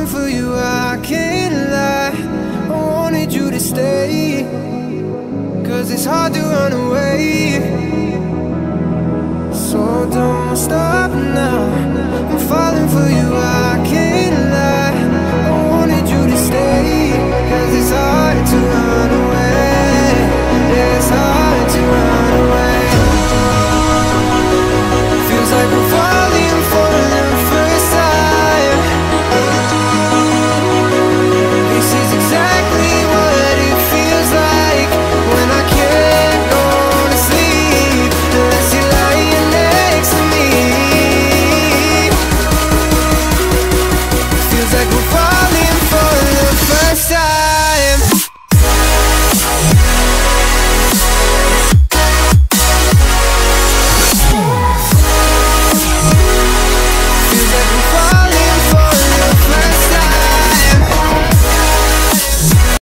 falling for you, I can't lie. I wanted you to stay. Cause it's hard to run away.